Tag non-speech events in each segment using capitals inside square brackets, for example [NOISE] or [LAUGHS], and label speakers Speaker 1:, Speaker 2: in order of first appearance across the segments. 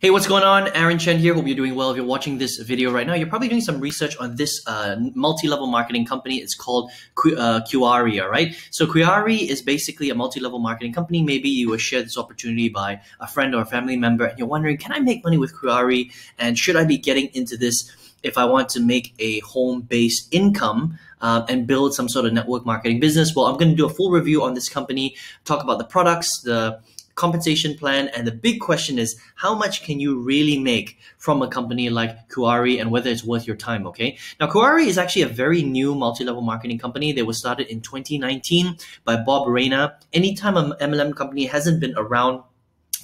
Speaker 1: Hey, what's going on? Aaron Chen here. Hope you're doing well. If you're watching this video right now, you're probably doing some research on this uh, multi-level marketing company. It's called Qu- uh, all right? So QuiAri is basically a multi-level marketing company. Maybe you were shared this opportunity by a friend or a family member, and you're wondering, can I make money with QuiAri? And should I be getting into this if I want to make a home-based income uh, and build some sort of network marketing business? Well, I'm going to do a full review on this company, talk about the products, the compensation plan. And the big question is how much can you really make from a company like QuiAri and whether it's worth your time, okay? Now, QuiAri is actually a very new multi-level marketing company. They were started in 2019 by Bob Reina. Anytime an MLM company hasn't been around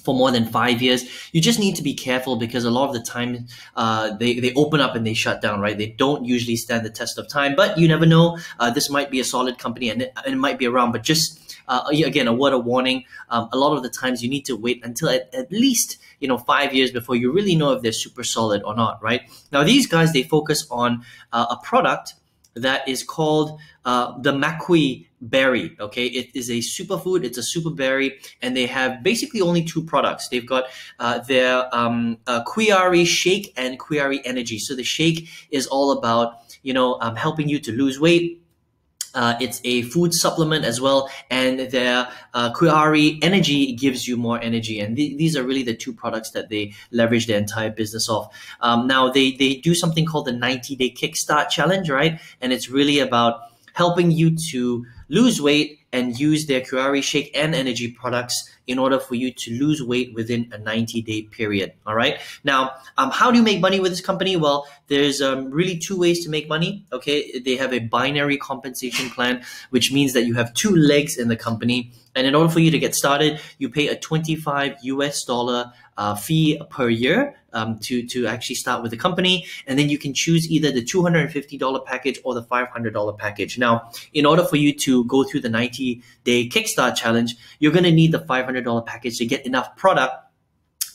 Speaker 1: for more than five years, you just need to be careful because a lot of the time uh, they, they open up and they shut down, right? They don't usually stand the test of time, but you never know. Uh, this might be a solid company and it, and it might be around, but just uh, again, a word of warning. Um, a lot of the times you need to wait until at, at least you know five years before you really know if they're super solid or not, right? Now these guys they focus on uh, a product that is called uh, the maqui berry. Okay, it is a superfood. It's a super berry, and they have basically only two products. They've got uh, their um, uh, shake and QuiAri energy. So the shake is all about you know um, helping you to lose weight uh, it's a food supplement as well, and their uh, QuiAri Energy gives you more energy. And th- these are really the two products that they leverage their entire business off. Um, now they they do something called the 90 Day Kickstart Challenge, right? And it's really about helping you to lose weight and use their QuiAri Shake and Energy products in order for you to lose weight within a 90 day period. All right. Now, um, how do you make money with this company? Well, there's um, really two ways to make money. Okay. They have a binary compensation plan, which means that you have two legs in the company. And in order for you to get started, you pay a 25 US dollar uh, fee per year um, to, to actually start with the company. And then you can choose either the $250 package or the $500 package. Now, in order for you to go through the 90 day Kickstart challenge, you're going to need the $500 package to get enough product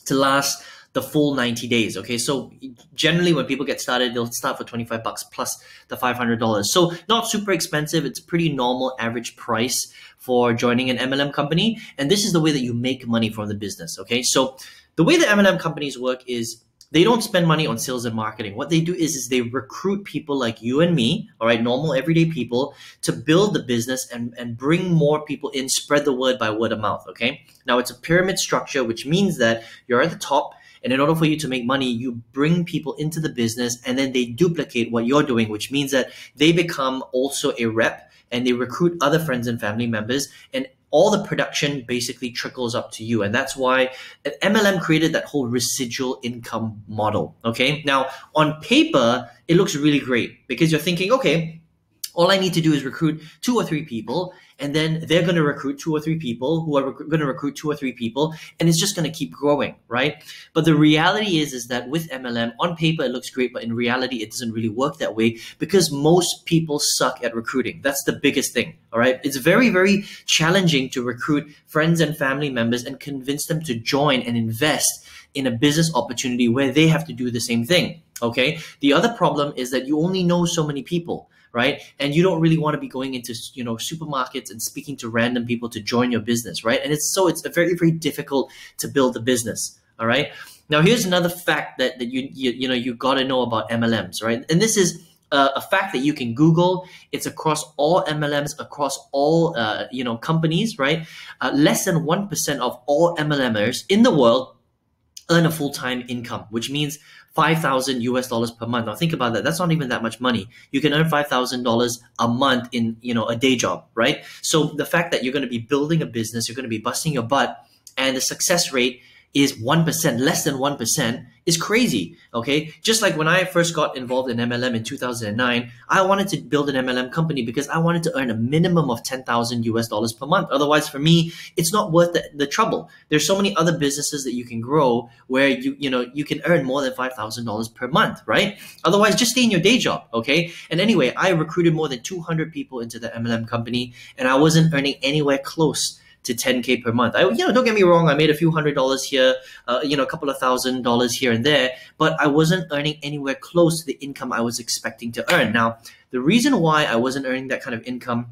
Speaker 1: to last the full 90 days. Okay. So generally when people get started, they'll start for 25 bucks plus the $500. So not super expensive. It's pretty normal average price for joining an MLM company. And this is the way that you make money from the business. Okay. So the way that MLM companies work is they don't spend money on sales and marketing. What they do is, is they recruit people like you and me, all right, normal everyday people, to build the business and, and bring more people in, spread the word by word of mouth. Okay. Now it's a pyramid structure, which means that you're at the top and in order for you to make money, you bring people into the business and then they duplicate what you're doing, which means that they become also a rep and they recruit other friends and family members. And all the production basically trickles up to you. And that's why MLM created that whole residual income model. Okay. Now, on paper, it looks really great because you're thinking, okay, all I need to do is recruit two or three people, and then they're going to recruit two or three people who are going to recruit two or three people, and it's just going to keep growing, right? But the reality is, is that with MLM, on paper it looks great, but in reality it doesn't really work that way because most people suck at recruiting. That's the biggest thing, all right? It's very, very challenging to recruit friends and family members and convince them to join and invest in a business opportunity where they have to do the same thing. Okay. The other problem is that you only know so many people right? And you don't really want to be going into you know supermarkets and speaking to random people to join your business, right? And it's so it's very very difficult to build a business. All right. Now here's another fact that, that you, you you know you got to know about MLMs, right? And this is uh, a fact that you can Google. It's across all MLMs, across all uh, you know companies, right? Uh, less than one percent of all MLMers in the world earn a full time income, which means 5,000 US dollars per month. Now think about that. That's not even that much money. You can earn $5,000 a month in, you know, a day job, right? So the fact that you're going to be building a business, you're going to be busting your butt and the success rate is 1%, less than 1%, is crazy. Okay. Just like when I first got involved in MLM in 2009, I wanted to build an MLM company because I wanted to earn a minimum of 10,000 US dollars per month. Otherwise, for me, it's not worth the, the trouble. There's so many other businesses that you can grow where you, you know, you can earn more than $5,000 per month, right? Otherwise, just stay in your day job. Okay. And anyway, I recruited more than 200 people into the MLM company and I wasn't earning anywhere close to 10k per month. I, you know, don't get me wrong, I made a few hundred dollars here, uh, you know, a couple of thousand dollars here and there, but I wasn't earning anywhere close to the income I was expecting to earn. Now, the reason why I wasn't earning that kind of income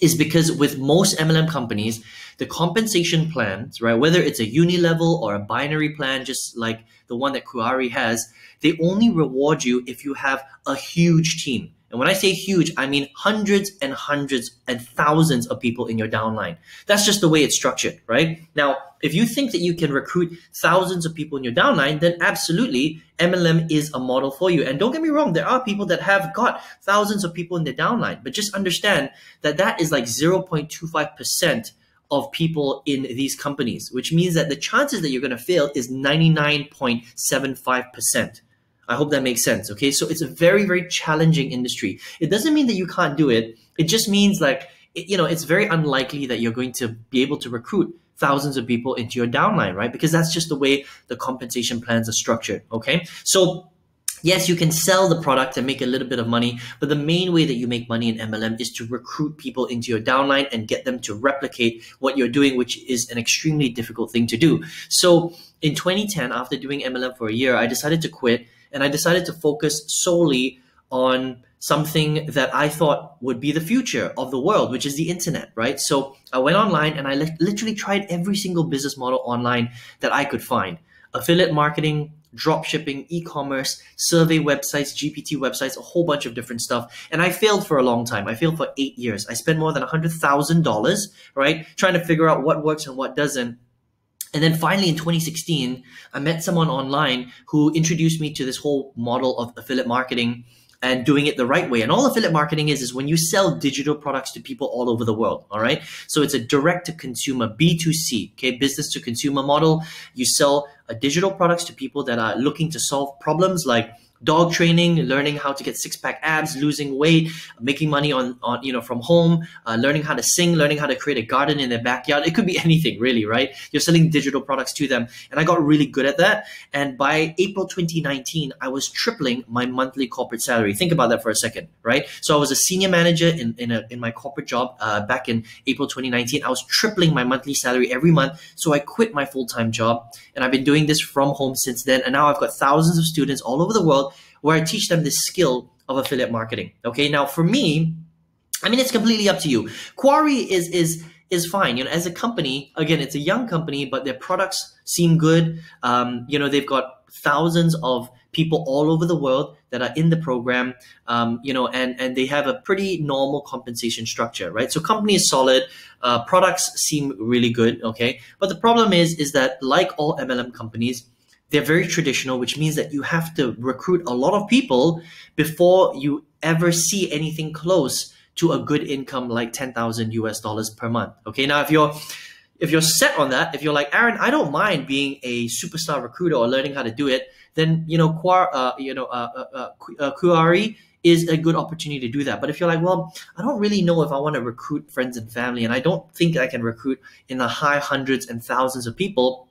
Speaker 1: is because with most MLM companies, the compensation plans, right, whether it's a uni level or a binary plan, just like the one that QuiAri has, they only reward you if you have a huge team. And when I say huge, I mean hundreds and hundreds and thousands of people in your downline. That's just the way it's structured, right? Now, if you think that you can recruit thousands of people in your downline, then absolutely MLM is a model for you. And don't get me wrong, there are people that have got thousands of people in their downline, but just understand that that is like 0.25% of people in these companies, which means that the chances that you're going to fail is 99.75%. I hope that makes sense. Okay. So it's a very, very challenging industry. It doesn't mean that you can't do it. It just means like, it, you know, it's very unlikely that you're going to be able to recruit thousands of people into your downline, right? Because that's just the way the compensation plans are structured. Okay. So Yes, you can sell the product and make a little bit of money, but the main way that you make money in MLM is to recruit people into your downline and get them to replicate what you're doing, which is an extremely difficult thing to do. So in 2010, after doing MLM for a year, I decided to quit and I decided to focus solely on something that I thought would be the future of the world, which is the internet, right? So I went online and I li- literally tried every single business model online that I could find affiliate marketing, drop shipping, e-commerce, survey websites, GPT websites, a whole bunch of different stuff. And I failed for a long time. I failed for eight years. I spent more than $100,000, right? Trying to figure out what works and what doesn't. And then finally in 2016, I met someone online who introduced me to this whole model of affiliate marketing and doing it the right way. And all affiliate marketing is is when you sell digital products to people all over the world. All right. So it's a direct to consumer B2C, okay, business to consumer model. You sell a digital products to people that are looking to solve problems like dog training, learning how to get six pack abs, losing weight, making money on, on you know from home, uh, learning how to sing, learning how to create a garden in their backyard. It could be [LAUGHS] anything really, right? You're selling digital products to them, and I got really good at that. And by April 2019, I was tripling my monthly corporate salary. Think about that for a second, right? So I was a senior manager in in, a, in my corporate job uh, back in April 2019. I was tripling my monthly salary every month. So I quit my full time job, and I've been doing this from home since then. And now I've got thousands of students all over the world where I teach them the skill of affiliate marketing. Okay, now for me, I mean it's completely up to you. QuiAri is is is fine. You know, as a company, again, it's a young company, but their products seem good. Um, you know, they've got thousands of people all over the world that are in the program. Um, you know, and and they have a pretty normal compensation structure, right? So company is solid. Uh, products seem really good. Okay, but the problem is is that like all MLM companies, they're very traditional, which means that you have to recruit a lot of people before you ever see anything close to a good income like 10,000 US dollars per month. Okay. Now, if you're, if you're set on that, if you're like, Aaron, I don't mind being a superstar recruiter or learning how to do it, then, you know, Quar, uh, you know, uh, uh, uh, QuiAri is a good opportunity to do that. But if you're like, well, I don't really know if I want to recruit friends and family, and I don't think I can recruit in the high hundreds and thousands of people,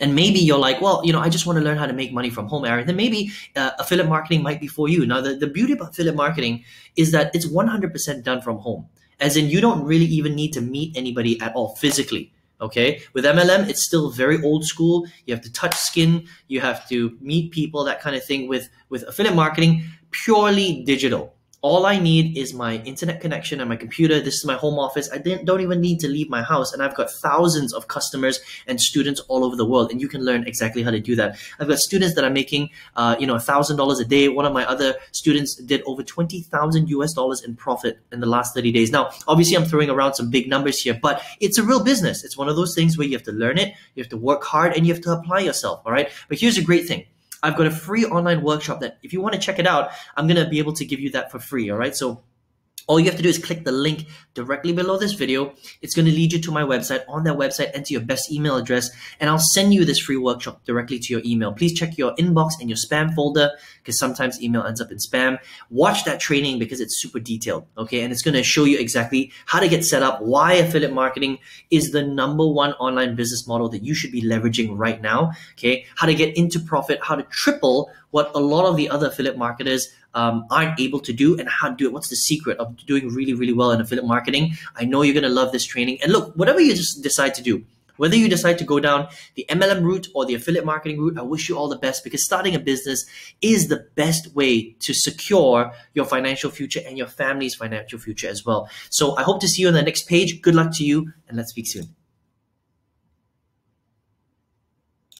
Speaker 1: and maybe you're like, well, you know, I just want to learn how to make money from home, Aaron. Then maybe uh, affiliate marketing might be for you. Now, the, the beauty about affiliate marketing is that it's 100% done from home. As in, you don't really even need to meet anybody at all physically. Okay. With MLM, it's still very old school. You have to touch skin. You have to meet people, that kind of thing. With, with affiliate marketing, purely digital all I need is my internet connection and my computer. This is my home office. I don't even need to leave my house. And I've got thousands of customers and students all over the world. And you can learn exactly how to do that. I've got students that are making, uh, you know, $1,000 a day. One of my other students did over 20,000 US dollars in profit in the last 30 days. Now, obviously I'm throwing around some big numbers here, but it's a real business. It's one of those things where you have to learn it, you have to work hard, and you have to apply yourself. All right. But here's a great thing I've got a free online workshop that if you want to check it out, I'm going to be able to give you that for free. All right. So all you have to do is click the link directly below this video. It's going to lead you to my website. On that website, enter your best email address, and I'll send you this free workshop directly to your email. Please check your inbox and your spam folder because sometimes email ends up in spam. Watch that training because it's super detailed, okay? And it's going to show you exactly how to get set up, why affiliate marketing is the number one online business model that you should be leveraging right now, okay? How to get into profit, how to triple what a lot of the other affiliate marketers um, aren't able to do and how to do it. What's the secret of doing really, really well in affiliate marketing? I know you're going to love this training. And look, whatever you just decide to do, Whether you decide to go down the MLM route or the affiliate marketing route, I wish you all the best because starting a business is the best way to secure your financial future and your family's financial future as well. So I hope to see you on the next page. Good luck to you and let's speak soon.